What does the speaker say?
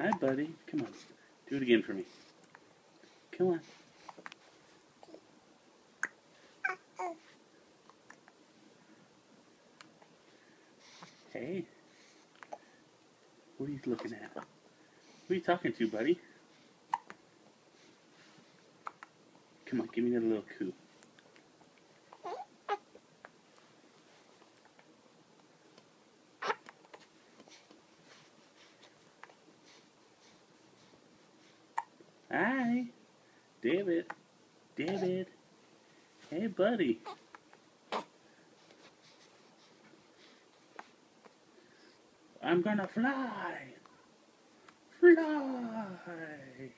Hi, buddy. Come on. Do it again for me. Come on. Hey. What are you looking at? Who are you talking to, buddy? Come on, give me that little coo. Hi. David. David. Hey, buddy. I'm gonna fly. Fly.